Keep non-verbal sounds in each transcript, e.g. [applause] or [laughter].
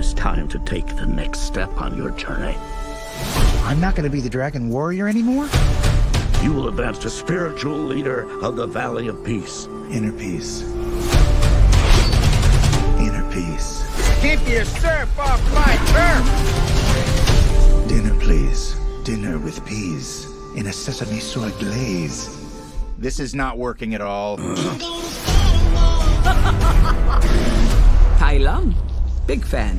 is time to take the next step on your journey. I'm not going to be the Dragon Warrior anymore? You will advance to spiritual leader of the Valley of Peace. Inner peace. Inner peace. Keep your surf off my turf! Dinner, please. Dinner with peas in a sesame soy glaze. This is not working at all. [laughs] Tai Lung. Big fan.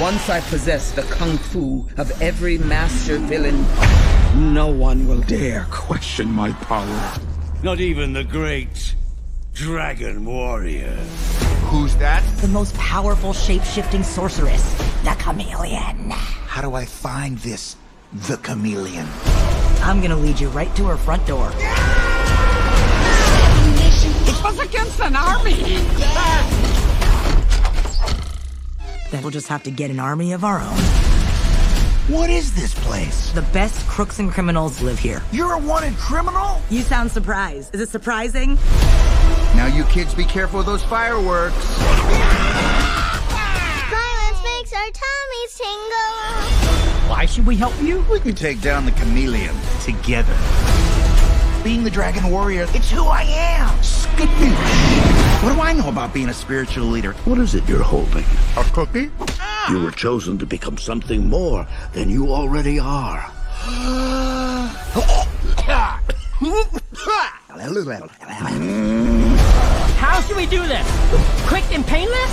Once I possess the kung fu of every master villain, no one will dare question my power. Not even the great Dragon Warrior. Who's that? The most powerful shape-shifting sorceress, the Chameleon. How do I find this, the chameleon? I'm gonna lead you right to her front door. It was against an army! Then we'll just have to get an army of our own. What is this place? The best crooks and criminals live here. You're a wanted criminal? You sound surprised. Is it surprising? Now you kids be careful of those fireworks. Violence makes our tummies tingle. Why should we help you? We can take down the chameleon together. Being the Dragon Warrior, it's who I am. Skadoosh. What do I know about being a spiritual leader? What is it you're holding? A cookie? Ah. You were chosen to become something more than you already are. How should we do this? Quick and painless?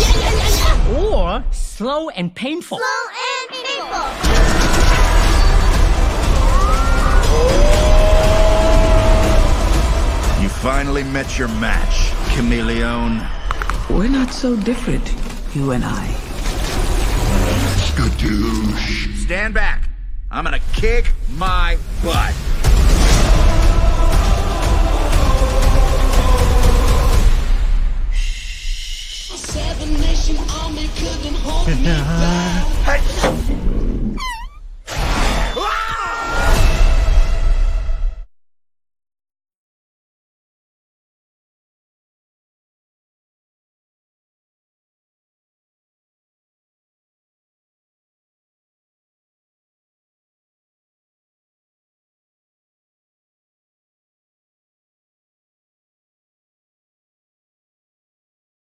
Yeah, yeah, yeah, yeah. Or slow and painful? Slow and painful. finally met your match, Chameleon. We're not so different, you and I. Skadoosh. Stand back. I'm gonna kick my butt. Seven Nation Army couldn't hold me back.